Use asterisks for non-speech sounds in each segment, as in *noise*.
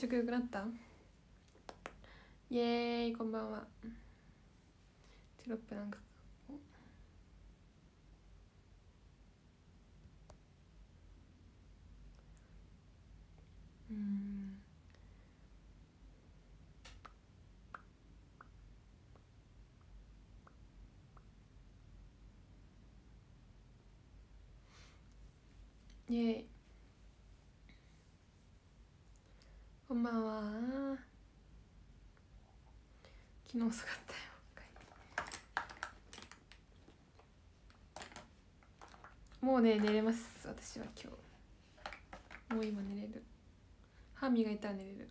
食欲なった？イエーイこんばんは。テロップなんか。うん。イエーイ。こんばんは。昨日遅かったよ。もうね寝れます。私は今日。もう今寝れる。歯磨いたら寝れる。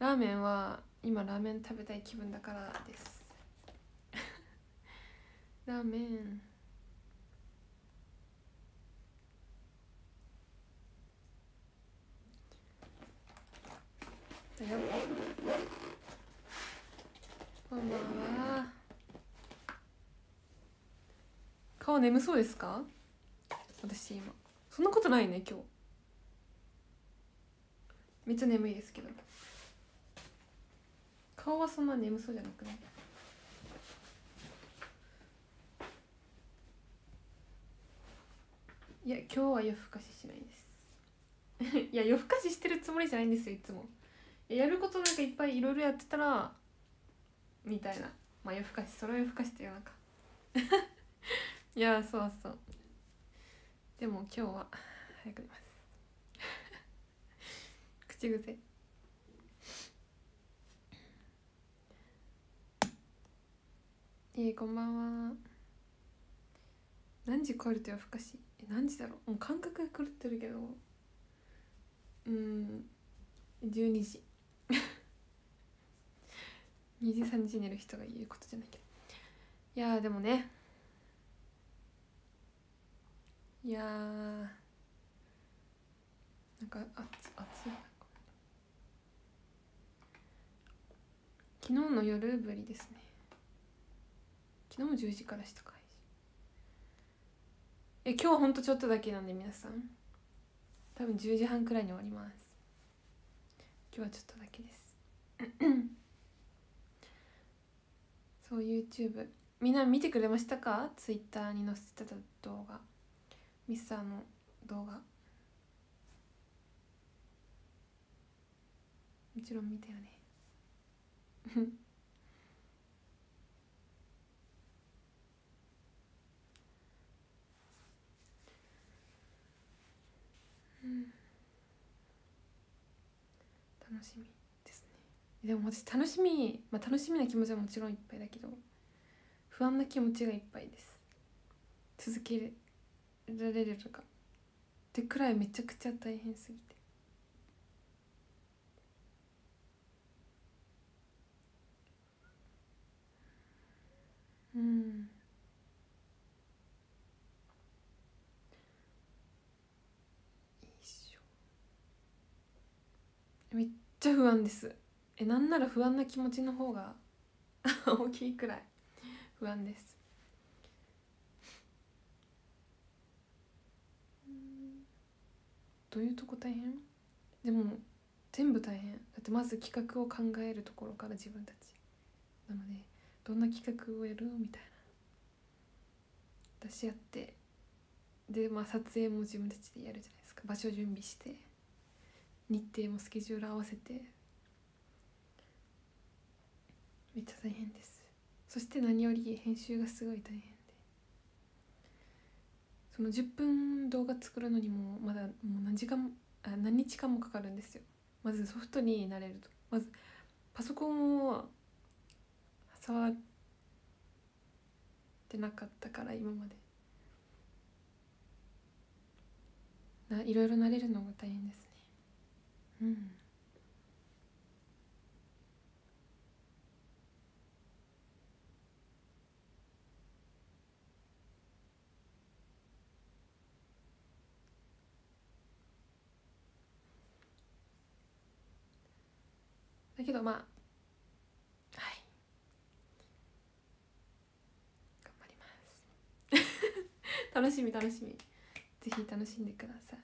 ラーメンは今ラーメン食べたい気分だからです。*laughs* ラーメン。こんばんは。顔眠そうですか？私今。そんなことないね今日。めっちゃ眠いですけど。顔はそんな眠そうじゃなくない？いや今日は夜更かししないです。*laughs* いや夜更かししてるつもりじゃないんですよいつも。やることなんかいっぱいいろいろやってたらみたいな。まあ夜更かしそれは夜更かしっていうのか。*laughs* いやそうそう。でも今日は早く寝ます。*laughs* 口癖。いえこんばんは。何時超えると夜更かし？え何時だろう？もう感覚が狂ってるけど。うん。12時。2時3時寝る人が言うことじゃないけどいやでもね。いやなんか暑暑い。昨日の夜ぶりですね。昨日も10時からした開始え今日ほんとちょっとだけなんで皆さん。多分10時半くらいに終わります。今日はちょっとだけです。そう YouTube みんな見てくれましたか？Twitter に載せてた動画。ミスターの動画。もちろん見たよね。うん。楽しみ。でも私楽しみまあ楽しみな気持ちはもちろんいっぱいだけど不安な気持ちがいっぱいです。続けられるとか。ってくらいめちゃくちゃ大変すぎて。うん。めっちゃ不安です。えなんなら不安な気持ちの方が *laughs* 大きいくらい不安です。どういうとこ大変？でも全部大変。だってまず企画を考えるところから自分たち。なのでどんな企画をやる？みたいな。私やって。でまあ撮影も自分たちでやるじゃないですか。場所準備して。日程もスケジュール合わせて。めっちゃ大変です。そして何より編集がすごい大変で。その10分動画作るのにもまだもう何時間あ何日間もかかるんですよ。まずソフトになれると。まずパソコンを触ってなかったから今まで。ないろいろ慣れるのが大変ですね。うん。けどまあはい。頑張ります。*laughs* 楽しみ楽しみ。ぜひ楽しんでください。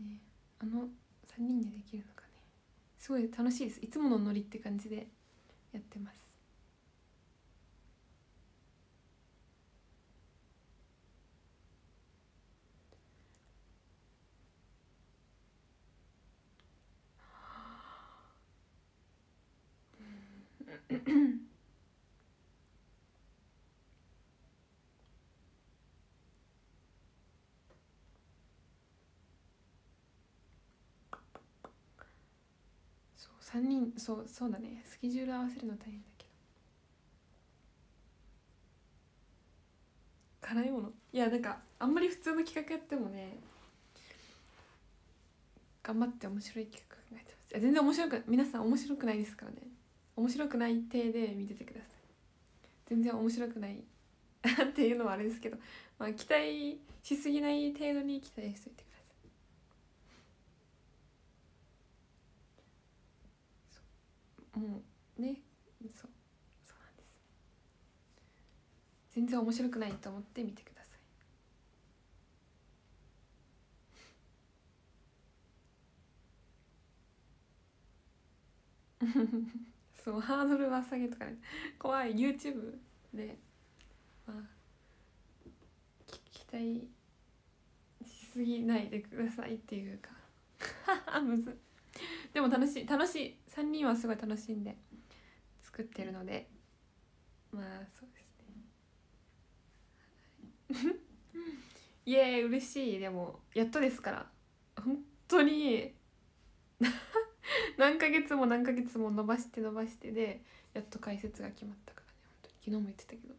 ね、あの3人でできるのかね。すごい楽しいです。いつものノリって感じでやってます。3人そうそうだね。スケジュール合わせるの大変だけど。辛いもの。いやなんかあんまり普通の企画やってもね頑張って面白い企画考えてます。いや全然面白く皆さん面白くないですからね。面白くない体で見ててください。全然面白くない *laughs* っていうのはあれですけど。まあ期待しすぎない程度に期待しといてくださいそうもうね。そう。そうなんです。全然面白くないと思って見てください。*laughs* そうハードルは下げとかね。怖い。YouTube でまあき期待しすぎないでくださいっていうか。*laughs* むず。でも楽しい。楽しい。3人はすごい楽しんで作ってるのでまあそうですね。イエーイ嬉しい。でもやっとですから。本当に *laughs* 何ヶ月も何ヶ月も伸ばして伸ばしてでやっと解説が決まったからね。本当に。昨日も言ってたけど。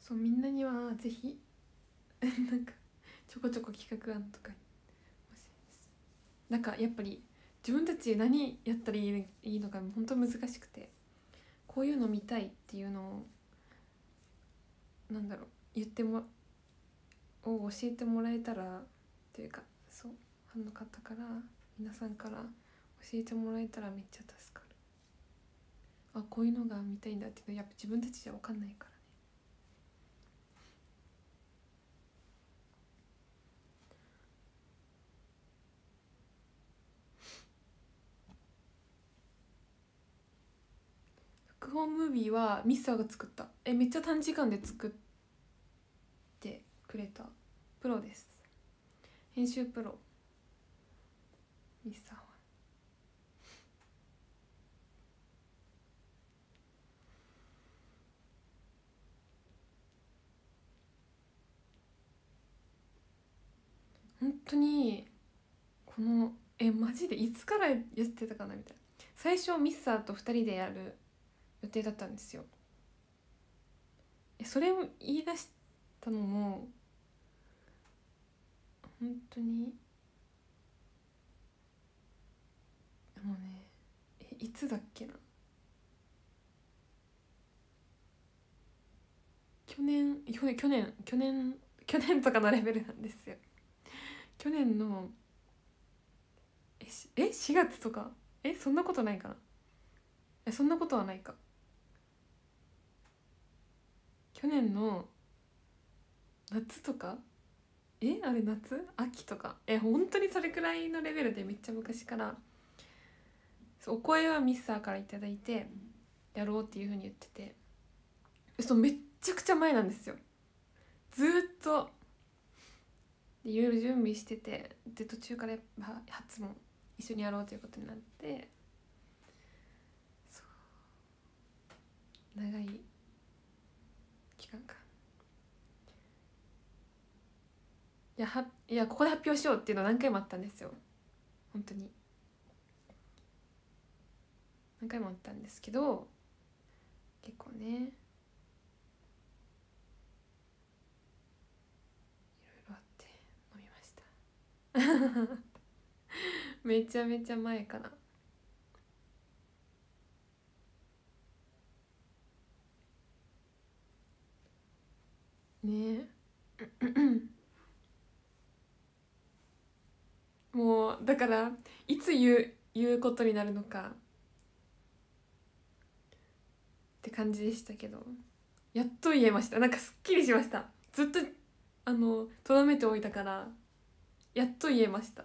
そうみんなにはぜひ *laughs* なんかちょこちょこ企画案とかなんかやっぱり自分たち何やったらいいいいのか本当難しくて。こういうの見たいっていうのをなんだろう。言ってもを教えてもらえたらというかそうファンの方から皆さんから教えてもらえたらめっちゃ助かる。あこういうのが見たいんだっていうのやっぱ自分たちじゃ分かんないから。本ムービーはミスターが作った。えめっちゃ短時間で作ってくれた。プロです。編集プロ。ミスターは。本当にこのえマジでいつからやってたかなみたいな。最初ミスターと2人でやる予定だったんですよ。それを言い出したのも本当にもうねえいつだっけな。去年去年去年去年去年とかのレベルなんですよ。去年のえしえ4月とか？えそんなことないかな。えそんなことはないか。去年の夏とか？え？あれ夏？秋とか？え本当にそれくらいのレベルでめっちゃ昔から。お声はミスターから頂いてやろうっていうふうに言ってて。そうめっちゃくちゃ前なんですよ。ずっと。でいろいろ準備しててで途中からやっぱ初も一緒にやろうということになって。長い期間か。いやはいやここで発表しようっていうのは何回もあったんですよ。本当に。何回もあったんですけど結構ね。いろいろあって飲みました。*laughs* めちゃめちゃ前かな。ね。もうだからいつ言う言うことになるのかって感じでしたけど。やっと言えました。なんかすっきりしました。ずっとあのとどめておいたからやっと言えました。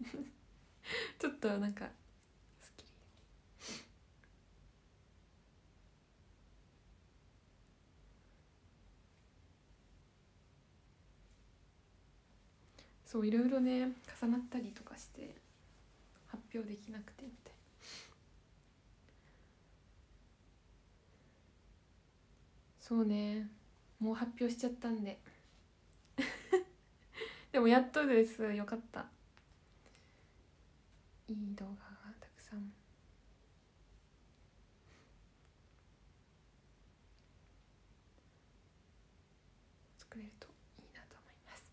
*laughs* ちょっとなんかすっきりそういろいろね重なったりとかして発表できなくてみたいな。そうね。もう発表しちゃったんで。*laughs* でもやっとです。よかった。いい動画がたくさん作れるといいなと思います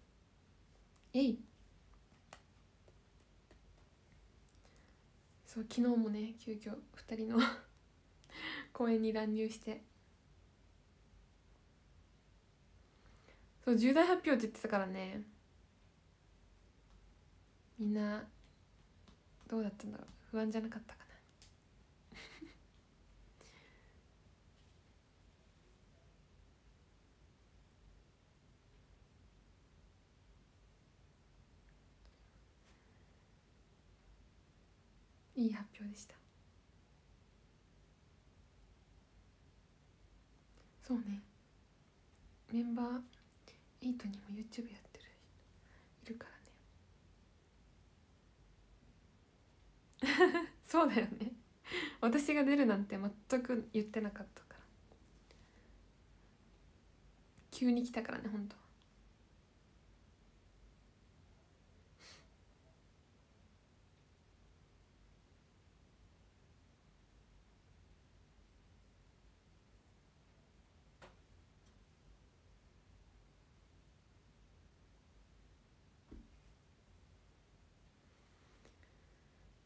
えい。そう昨日もね急遽2人の *laughs* 公園に乱入して。そう重大発表って言ってたからね。みんなどうだったんだろう。不安じゃなかったかないい発表でした。そうね。メンバー8にも YouTube やってるいるからね。*laughs* そうだよね。私が出るなんて全く言ってなかったから。急に来たからね本当。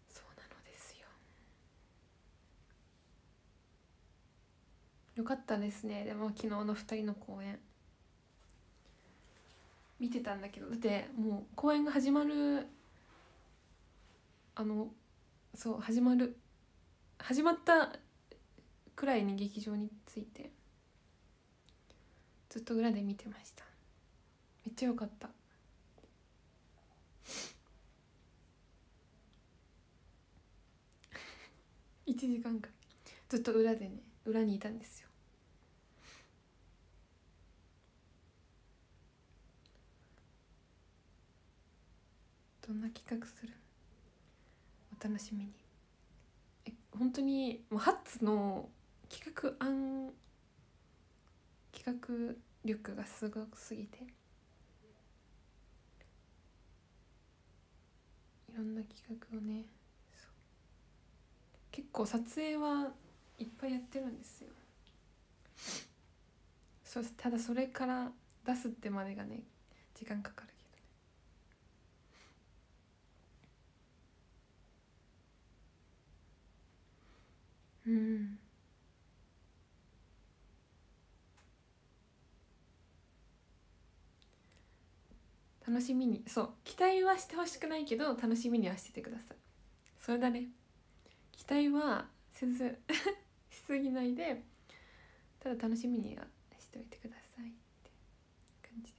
そうなのですよよかったですね。でも昨日の2人の公演。見てたんだけど。だってもう公演が始まるあのそう始まる始まったくらいに劇場に着いてずっと裏で見てました。めっちゃ良かった。*laughs* 1時間くらい。ずっと裏でね裏にいたんですよ。どんな企画するお楽しみに。え本当にもうハッツの企画案企画力がすごすぎて。いろんな企画をね結構撮影はいっぱいやってるんですよ。そうただそれから出すってまでがね時間かかるけどねうん。楽しみにそう期待はしてほしくないけど楽しみにはしててください。それだね。期待はせず *laughs* しすぎないでただ楽しみにはしておいてくださいって感じです。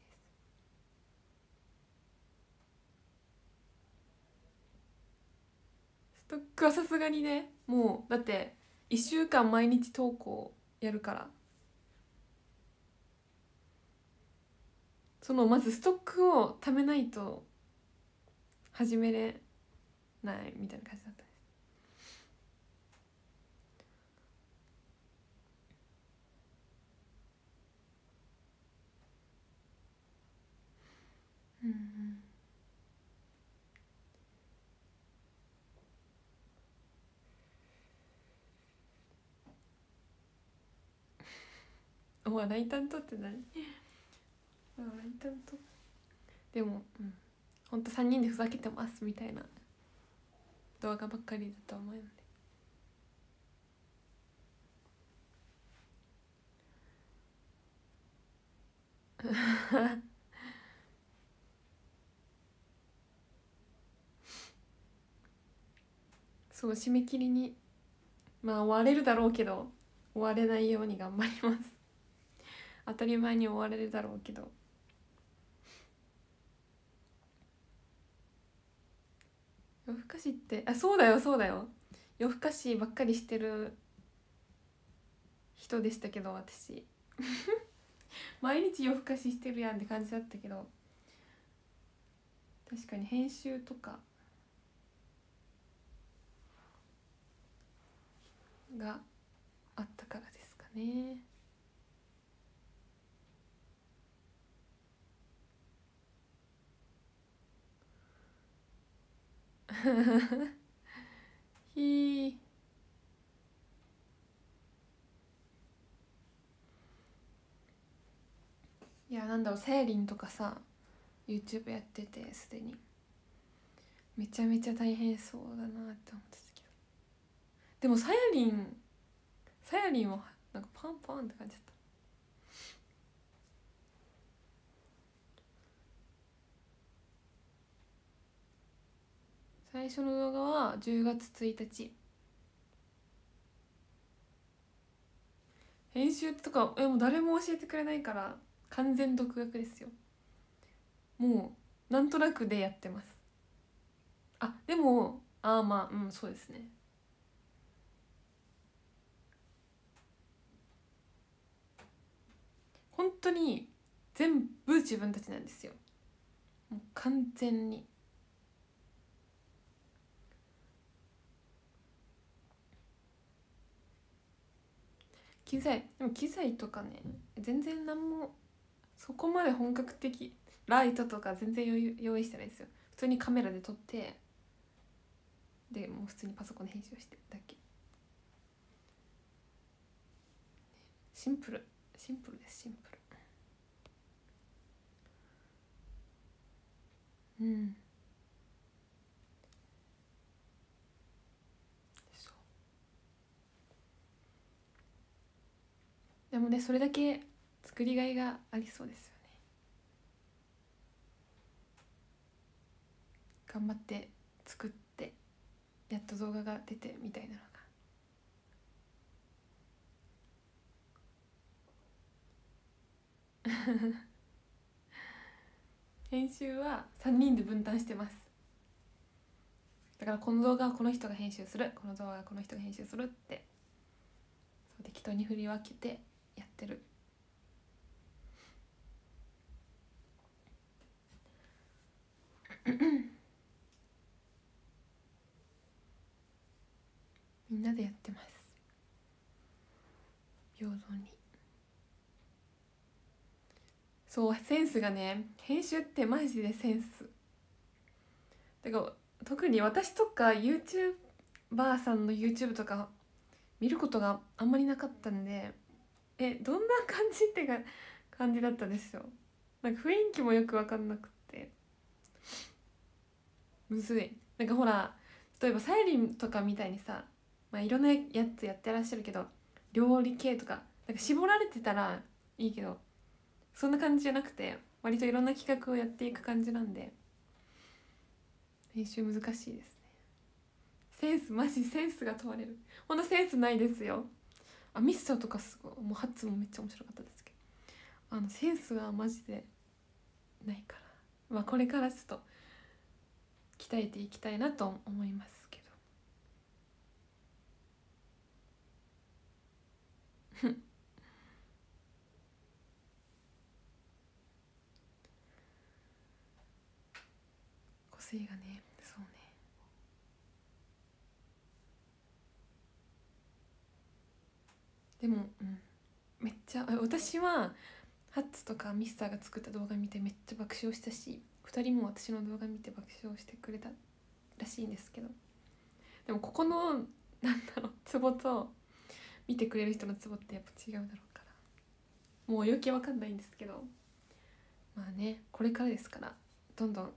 ストックはさすがにねもうだって1週間毎日投稿やるから。そのまずストックを貯めないと始めれないみたいな感じだった。うん。*laughs* うんお笑い担当って何？*laughs* お笑い担当でもうん。ほんと3人でふざけてますみたいな。動画ばっかりだと思うので。*laughs* そう締め切りにまあ終われるだろうけど追われないように頑張ります当たり前に追われるだろうけど。夜更かしってあそうだよそうだよ。夜更かしばっかりしてる人でしたけど私。*laughs* 毎日夜更かししてるやんって感じだったけど。確かに編集とか。があったからですかね。*laughs* ひいやなんだろうさやりんとかさ YouTube やっててすでに。めちゃめちゃ大変そうだなって思ってたけど。でもさやりんさやりんはなんかパンパンって感じだった。最初の動画は10月1日。編集とかえもう誰も教えてくれないから完全独学ですよ。もうなんとなくでやってます。あでもああまあうんそうですね。本当に全部自分たちなんですよ。もう完全に。機材でも機材とかね全然何もそこまで本格的ライトとか全然用意してないですよ。普通にカメラで撮ってでもう普通にパソコンで編集してだけ。シンプル。シンプルですシンプル。うん。でもねそれだけ作りがいがありそうですよね。頑張って作ってやっと動画が出てみたいなのが。*laughs* 編集は3人で分担してます。だからこの動画はこの人が編集する。この動画はこの人が編集するって。そう適当に振り分けて。ってる。みんなでやってます。平等に。そうセンスがね編集ってマジでセンス。だから特に私とか YouTuber さんの YouTube とか見ることがあんまりなかったんでえどんな感じってか感じだったですよなんか雰囲気もよく分かんなくて。むずい。なんかほら例えばサイリンとかみたいにさ、まあ、いろんなやつやってらっしゃるけど料理系とかなんか絞られてたらいいけどそんな感じじゃなくて割といろんな企画をやっていく感じなんで編集難しいですね。センスマジセンスが問われる。ほんとセンスないですよ。あミスターとかすごいもうハッツもめっちゃ面白かったですけど。あのセンスがマジでないから。まあこれからちょっと鍛えていきたいなと思いますけど。個性がねそうね。でも、うん、めっちゃ私はハッツとかミスターが作った動画見てめっちゃ爆笑したし2人も私の動画見て爆笑してくれたらしいんですけど。でもここのなんだろうツボと見てくれる人のツボってやっぱ違うだろうから。もう余計わかんないんですけど。まあねこれからですから。どんどん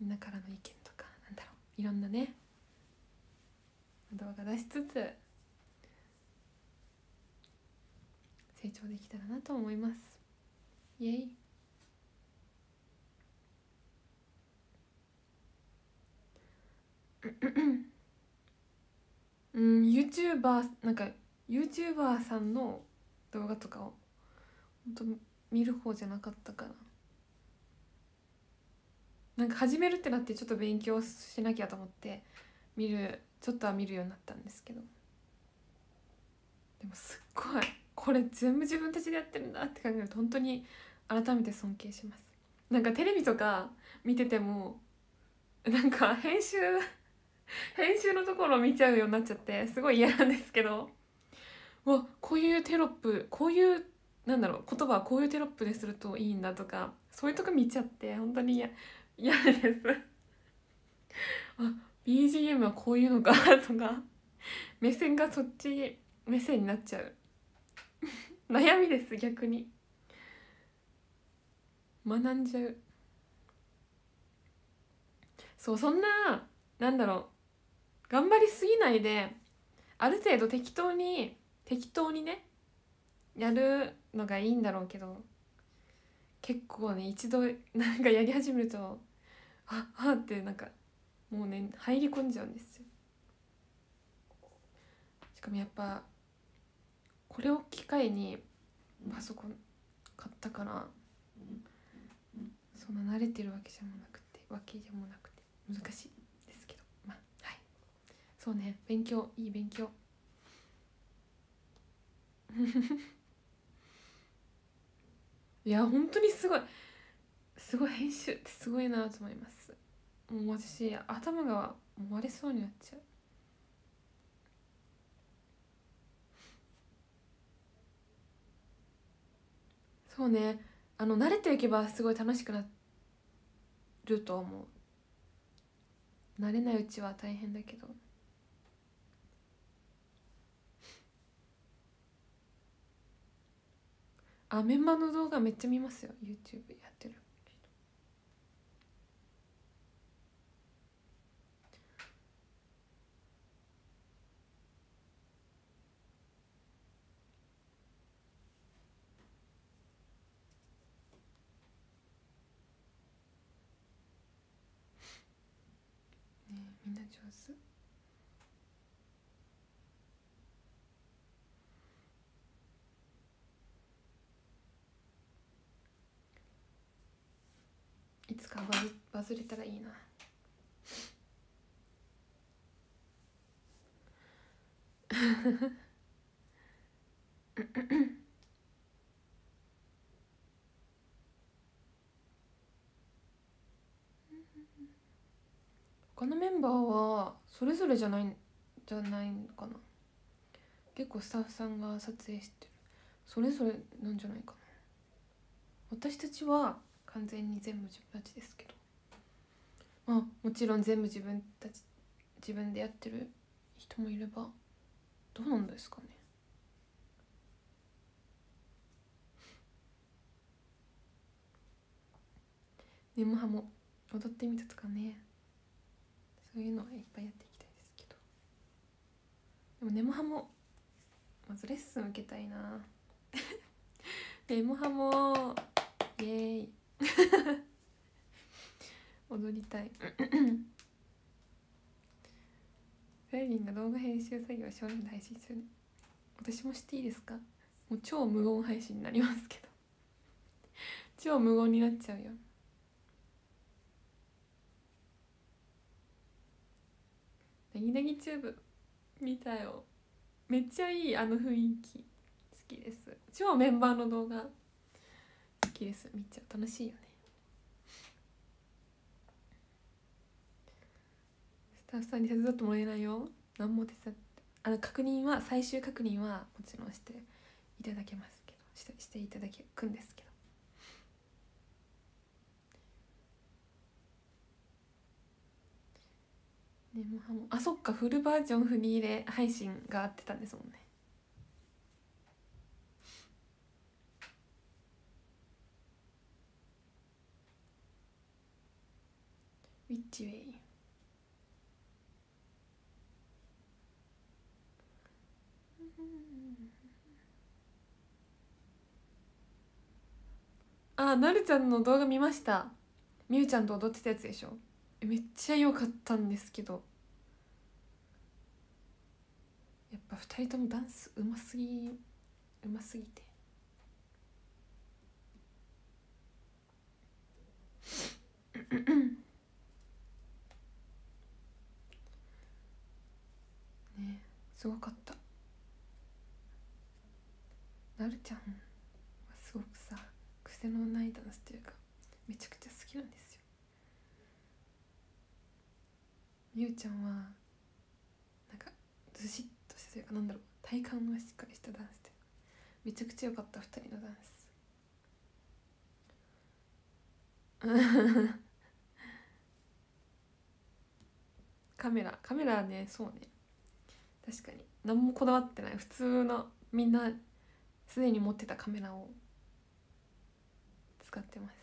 みんなからの意見とかなんだろう。いろんなね動画出しつつ成長できたらなと思います。イエイ。*coughs* うん YouTuber なんか YouTuber さんの動画とかを本当見る方じゃなかったから。なんか始めるってなってちょっと勉強しなきゃと思って見るちょっとは見るようになったんですけど。でもすっごいこれ全部自分たちでやってるんだって考えると本当に改めて尊敬します。なんかテレビとか見ててもなんか編集 *laughs* 編集のところを見ちゃうようになっちゃってすごい嫌なんですけどわこういうテロップこういうなんだろう言葉はこういうテロップでするといいんだとかそういうとこ見ちゃって本当に嫌嫌です。*laughs* あ BGM はこういうのか *laughs* とか目線がそっち目線になっちゃう。*laughs* 悩みです逆に。学んじゃう。そうそんななんだろう。頑張りすぎないである程度適当に適当にねやるのがいいんだろうけど結構ね一度なんかやり始めるとああってなんかもうね入り込んじゃうんですよ。しかもやっぱこれを機会にパソコン買ったからそんな慣れてるわけじゃなくてわけじゃもなくて難しいですけどまあはい。そうね勉強いい勉強。*laughs* いや本当にすごい。すごい編集ってすごいなと思います。もう私頭が割れそうになっちゃう。そうね。あの慣れていけばすごい楽しくなると思う。慣れないうちは大変だけど。あメンバーの動画めっちゃ見ますよ。YouTube やってるねみんな上手？いつかバズバズれたらいいな。*laughs* 他のメンバーはそれぞれじゃないんじゃないかな。結構スタッフさんが撮影してる。それぞれなんじゃないかな。私たちは完全に全部自分たちですけど。まあもちろん全部自分たち自分でやってる人もいればどうなんですかね。ネモハも踊ってみたとかね。そういうのはいっぱいやっていきたいですけど。でもネモハもまずレッスン受けたいな。*laughs* ネモハもイエーイ。*laughs* 踊りたい。フェリンが動画編集作業を少人で配信する。ね私もしていいですか？もう超無言配信になりますけど。超無言になっちゃうよ。なぎなぎチューブ見たよめっちゃいいあの雰囲気。好きです。超メンバーの動画好きです。めっちゃ楽しいよね。スタッフさんに手伝ってもらえないよ。何も手伝ってあの確認は最終確認はもちろんしていただけますけどしてしていただくんですけど。ねもはもあそっかフルバージョンフリーで配信があってたんですもんね。ウィッチウェイ。あなるちゃんの動画見ました。みゆちゃんと踊ってたやつでしょ。めっちゃ良かったんですけどやっぱ2人ともダンスうますぎうますぎて。ねすごかった。なるちゃんはすごくさ癖のないダンスっていうかめちゃくちゃ好きなんです。よみゆちゃんはなんかずしっとしたというかなんだろう体幹がしっかりしたダンスでめちゃくちゃ良かった2人のダンスカメラカメラねそうね。確かに。何もこだわってない。普通のみんなすでに持ってたカメラを使ってます。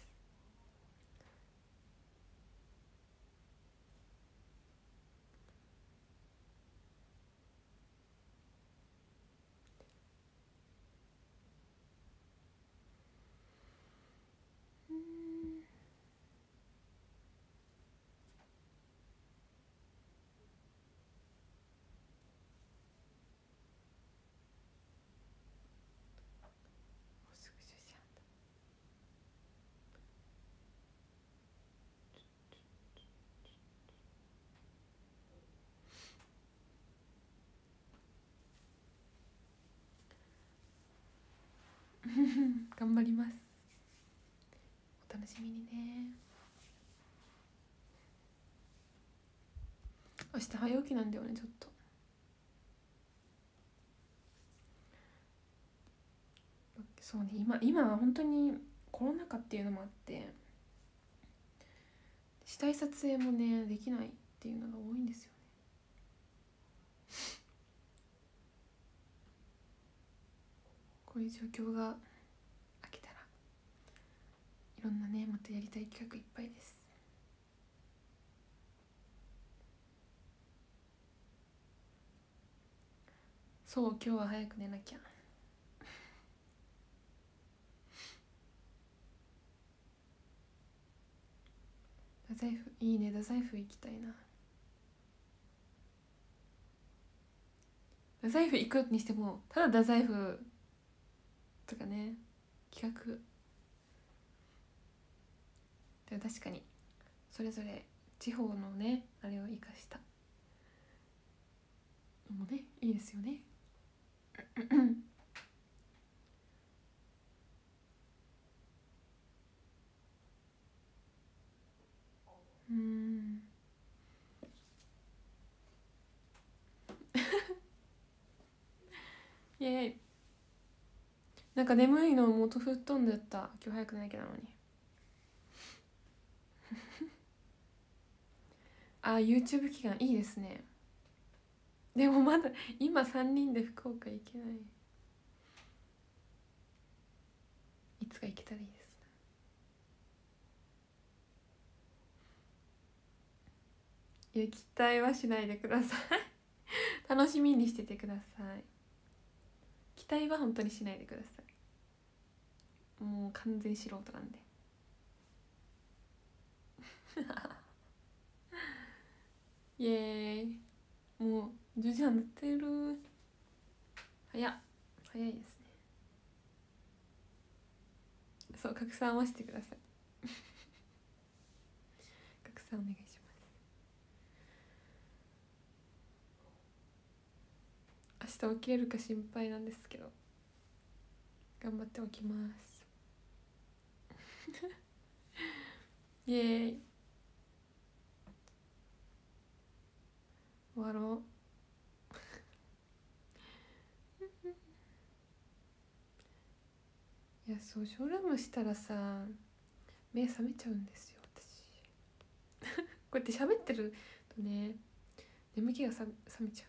*laughs* 頑張ります。お楽しみにね。明日早起きなんだよねちょっと。そうね今今は本当にコロナ禍っていうのもあってしたい撮影もねできないっていうのが多いんですよこういう状況が明けたらいろんなねまたやりたい企画いっぱいです。そう今日は早く寝なきゃ。太宰府いいね太宰府行きたいな。太宰府行くにしてもただ太宰府とかね企画。でも確かにそれぞれ地方のねあれを生かした。のもねいいですよね。うん。イエーイなんか眠いのもう吹っ飛んでった。今日早くなきゃなのに。*laughs* あ YouTube 期間いいですね。でもまだ今3人で福岡行けない。いつか行けたらいいです。いや期待はしないでください。*laughs* 楽しみにしててください。期待は本当にしないでください。もう完全素人なんで。*laughs* イエーイ。もう10時半なってる。早っ。早いですね。そう拡散はしてください。*laughs* 拡散お願いします。明日起きれるか心配なんですけど。頑張って起きます。*laughs* イエーイ。終わろう。いやそうショールームしたらさ目覚めちゃうんですよ私。*laughs* こうやって喋ってるとね眠気がさ覚めちゃ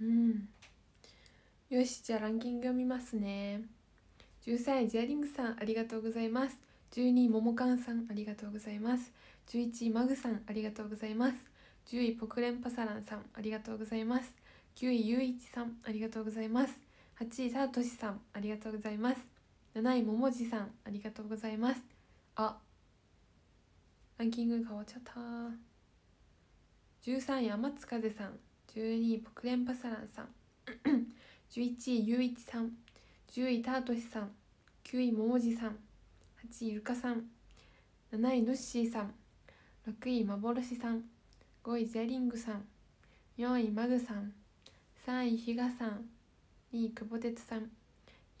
う。うん。よしじゃあランキング読みますね。13位ジェアリングさんありがとうございます。12位ももかんさんありがとうございます。11位マグさんありがとうございます。10位ポクレンパサランさんありがとうございます。9位ゆういちさんありがとうございます。8位さとしさんありがとうございます。7位ももじさんありがとうございます。あランキング変わっちゃった。13位天津風さん。12位ポクレンパサランさん。11位ゆういちさん10位タートシさん9位ももじさん8位ゆかさん7位ヌッシーさん6位幻さん5位ゼリングさん4位マグさん3位ひがさん2位久保哲さん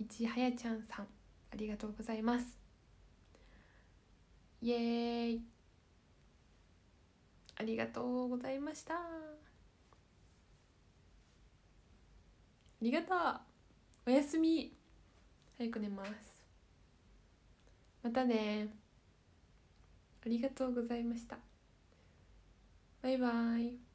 1位はやちゃんさんありがとうございます。イエーイ。ありがとうございましたありがとう。おやすみ。早く寝ます。またね。ありがとうございました。バイバイ。